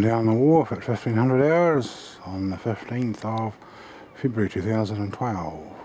down the wharf at 1500 hours on the 15th of February 2012.